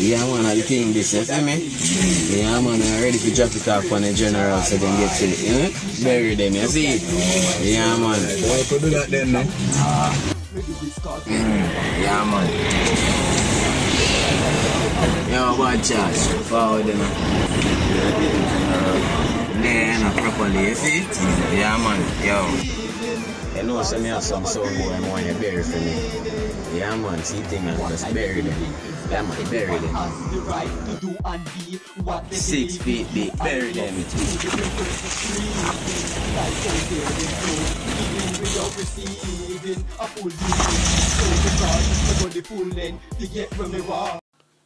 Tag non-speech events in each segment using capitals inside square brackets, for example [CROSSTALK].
Yeah man, I think this, you see me? Yeah man, I'm ready to drop it off on the general so they get to it, you know? Bury them, you see? Yeah man. Why could do that then, no? Yeah man. Yo, bad charge. Forward you know. There, you properly, you see? Yeah man, yo. You know, so me some sound boy I want you bury for me. Yeah man, see thing and just bury them. Man, bury them. Six feet deep, bury them.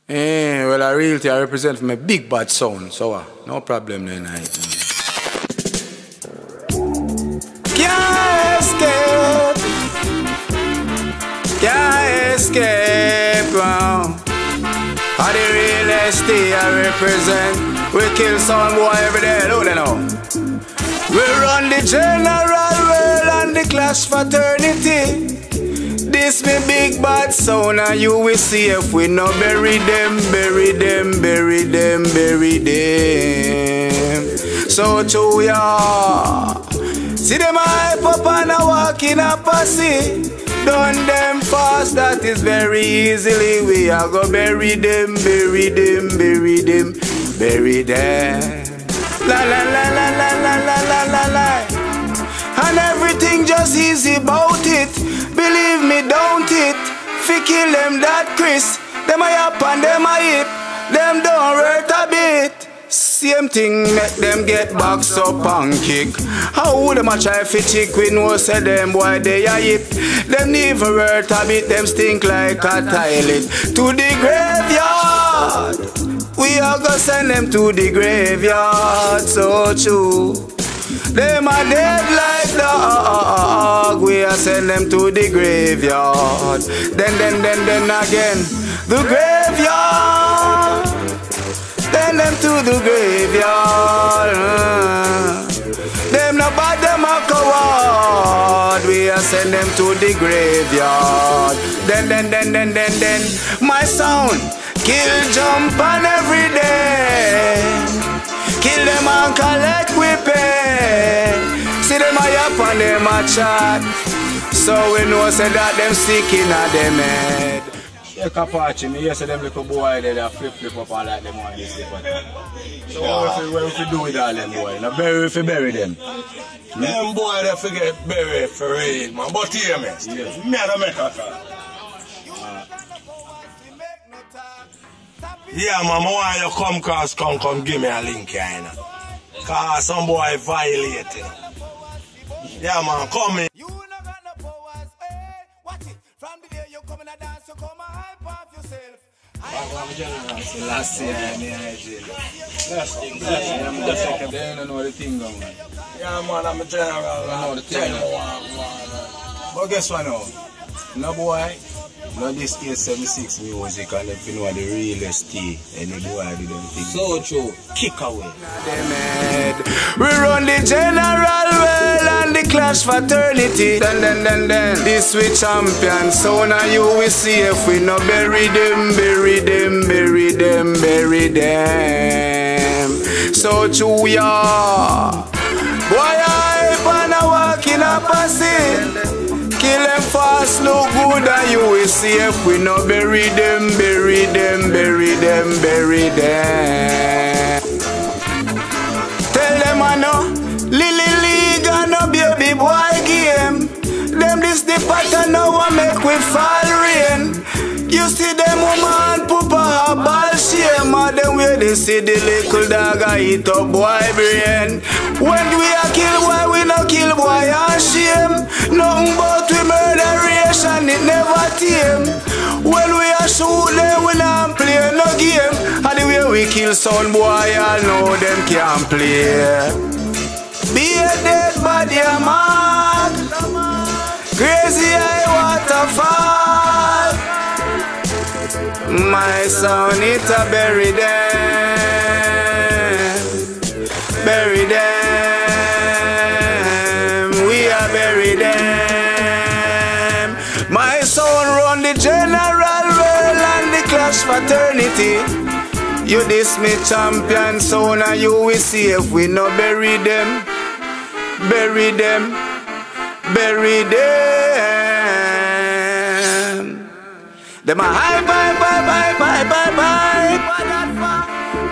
Eh, well, I Real Tee I represent for my big bad sound, so uh, no problem then. I, ST I represent. We kill some boy every day, look they know. We run the general world and the clash fraternity. This me big bad sound and you will see if we no bury them, bury them, bury them, bury them. So to ya, see them hype up and a walk in a posse. Done them fast, that is very easily. We are go bury them, bury them, bury them, bury them. La la la la la la la la la la. And everything just easy about it. Believe me, don't it? Fi kill them that Chris. Them a yap and them a hip. Them don't hurt a bit. Same thing make them get boxed up and kick. How would them a try fi chick we say them boy they a hip. Them never hurt a bit. Them stink like a toilet. To the graveyard. We are gonna send them to the graveyard. So true. Them are dead like dog. We are send them to the graveyard. Then, then, then, then again, the graveyard. Then them to the graveyard. Them no bad, them a coward. We are send them to the graveyard. Then, then, then, then, then, then, my sound kill, jump on every day. Kill them and collect weapon. See them a yap and them a chat. So we know say that them sick a them head. Take Apache, me hear say them little boy there, they flip flip up and like them on this slip on. So what we, what we do with all them boy? Now bury if we bury them. Them boy they forget bury for real, man. But hear me, Yes. me the make a call. Yeah, I want you come cross, come, come give me a link here, you know. Cause some boy violating. Yeah, man, come in. The day you come in a dance, you come and hype off yourself. Last year, Last thing, last year, I'm just like, they don't know the thing going on. Yeah, man, I'm a general. know the Tell thing. you. But guess what now? No boy, no this 876 music and if you know the realest tea, any boy do them things. So true. Kick away. We run the general well and the clash fraternity. Then, then, then, then. This we champion. So now you will see if we no bury them, bury them, bury them, bury them. So true, yeah. Boy, I and I walk in a posse. Kill them fast, look good, and you will see if we no bury them, bury them, bury them, bury them. I we fall rain. You see them woman pupa a ball shame and them way they see the little dog a eat up boy brain. When we a kill boy, we no kill boy and shame. Nothing but we murderation, it never tame. When we a shoot them, we not play no game. And the way we kill son boy, all know them can't play. Be a dead body, man. Waterfall. My son, it a bury them. Bury them. We are bury them. My son run the general world and the clash fraternity. You this me champion, so now you will see if we no bury them, bury them, bury them. Them a hype, hype, hype, hype, hype, hype, hype.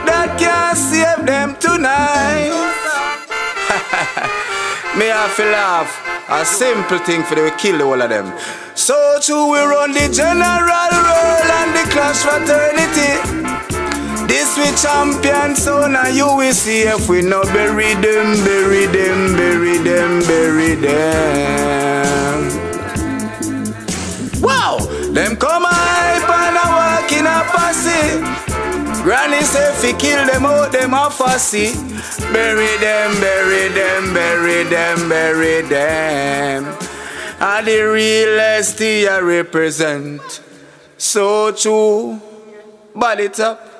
That can't save them tonight. [LAUGHS] Me have to laugh. A simple thing for them to kill all of them. So true, we run the general role and the clash fraternity. This we champion, so now you will see if we no bury them, bury them, bury them, bury them. Wow, them come hype and a walk in a posse. Granny say fi kill them out, them a fussy. Bury them, bury them, bury them, bury them. And the real ST I represent. So true. Body top.